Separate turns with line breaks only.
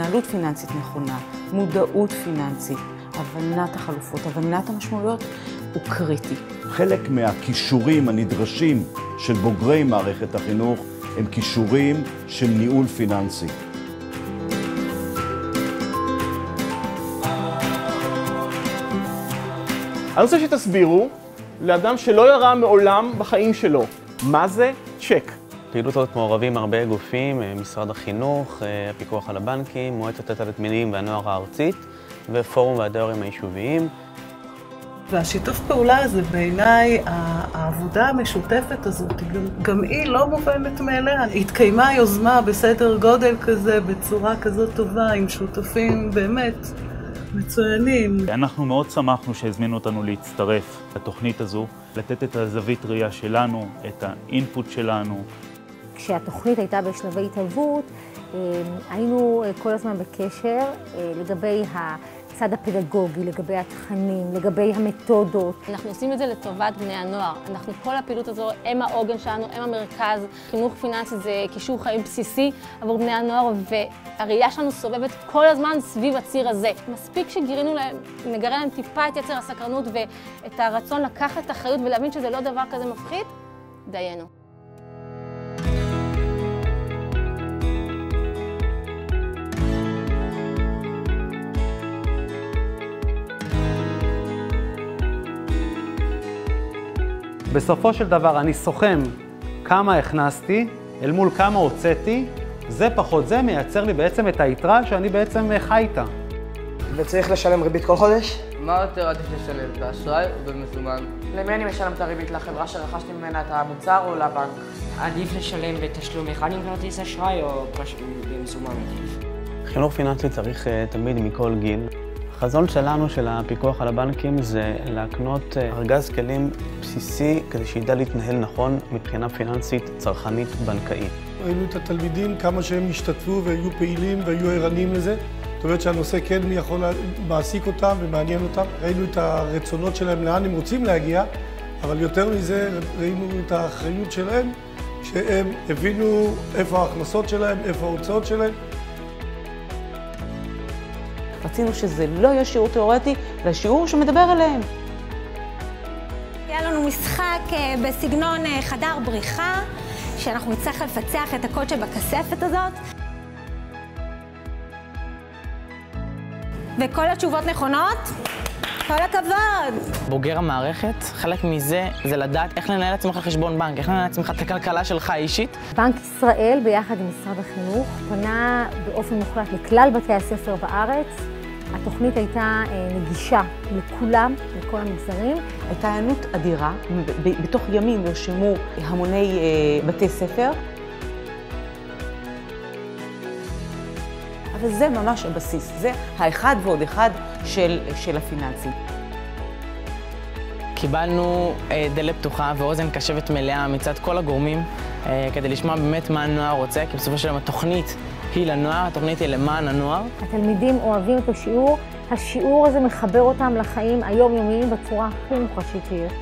התנהלות פיננסית נכונה, מודעות פיננסית, הבנת החלופות, הבנת המשמעויות, הוא קריטי.
חלק מהכישורים הנדרשים של בוגרי מערכת החינוך הם כישורים של ניהול פיננסי.
אני רוצה שתסבירו לאדם שלא ירה מעולם בחיים שלו, מה זה צ'ק?
פעילות הזאת מעורבים הרבה גופים, אה, משרד החינוך, אה, הפיקוח על הבנקים, מועצת התלמידים והנוער הארצית ופורום ועדי ההורים היישוביים.
והשיתוף פעולה הזה בעיניי, העבודה המשותפת הזאת, גם, גם היא לא מובנת מאליה. התקיימה יוזמה בסדר גודל כזה, בצורה כזאת טובה, עם שותפים באמת מצוינים.
אנחנו מאוד שמחנו שהזמינו אותנו להצטרף לתוכנית הזו, לתת את הזווית ראייה שלנו, את האינפוט שלנו.
כשהתוכנית הייתה בשלבי התהוות, אה, היינו אה, כל הזמן בקשר אה, לגבי הצד הפדגוגי, לגבי התכנים, לגבי המתודות.
אנחנו עושים את זה לטובת בני הנוער. אנחנו, כל הפעילות הזו, הם העוגן שלנו, הם המרכז. חינוך פיננסי זה קישור חיים בסיסי עבור בני הנוער, והראייה שלנו סובבת כל הזמן סביב הציר הזה. מספיק שגירינו להם, נגרה להם טיפה את יצר הסקרנות ואת הרצון לקחת אחריות ולהבין שזה לא דבר כזה מפחיד, דיינו.
בסופו של דבר אני סוכם כמה הכנסתי אל מול כמה הוצאתי, זה פחות זה מייצר לי בעצם את היתרה שאני בעצם חי איתה.
וצריך לשלם ריבית כל חודש?
מה יותר עדיף לשלם, באשראי או במזומן?
למי אני משלם את הריבית? לחברה שרכשתי ממנה את המוצר או לבנק?
עדיף לשלם בתשלום אחד עם כרטיס אשראי או במזומן עדיף?
חינוך פיננסי צריך uh, תמיד מכל גיל. החזון שלנו, של הפיקוח על הבנקים, זה להקנות אה, ארגז כלים בסיסי כדי שידע להתנהל נכון מבחינה פיננסית, צרכנית, בנקאית.
ראינו את התלמידים, כמה שהם השתתפו והיו פעילים והיו ערניים לזה. זאת אומרת שהנושא כן יכול להעסיק אותם ומעניין אותם. ראינו את הרצונות שלהם, לאן הם רוצים להגיע, אבל יותר מזה ראינו את האחריות שלהם, שהם הבינו איפה ההכנסות שלהם, איפה ההוצאות שלהם.
רצינו שזה לא יהיה שיעור תיאורטי, אלא שיעור שמדבר אליהם.
היה לנו משחק אה, בסגנון אה, חדר בריחה, שאנחנו נצטרך לפצח את הקוד שבכספת הזאת. וכל התשובות נכונות? כל הכבוד.
בוגר המערכת, חלק מזה זה לדעת איך לנהל עצמך חשבון בנק, איך לנהל עצמך את הכלכלה שלך האישית.
בנק ישראל, ביחד עם משרד החינוך, פנה באופן מוחלט לכלל בתי הספר בארץ. התוכנית הייתה אה, נגישה לכולם, לכל המגזרים.
הייתה היענות אדירה, בתוך ימים נרשמו המוני אה, בתי ספר. אבל זה ממש הבסיס, זה האחד ועוד אחד של, של הפיננסי.
קיבלנו אה, דלת פתוחה ואוזן קשבת מלאה מצד כל הגורמים אה, כדי לשמוע באמת מה הנוער רוצה, כי בסופו של דבר התוכנית היא לנוער, התוכנית היא למען הנוער.
התלמידים אוהבים את השיעור, השיעור הזה מחבר אותם לחיים היומיומיים בצורה הכי מוחשית שיש.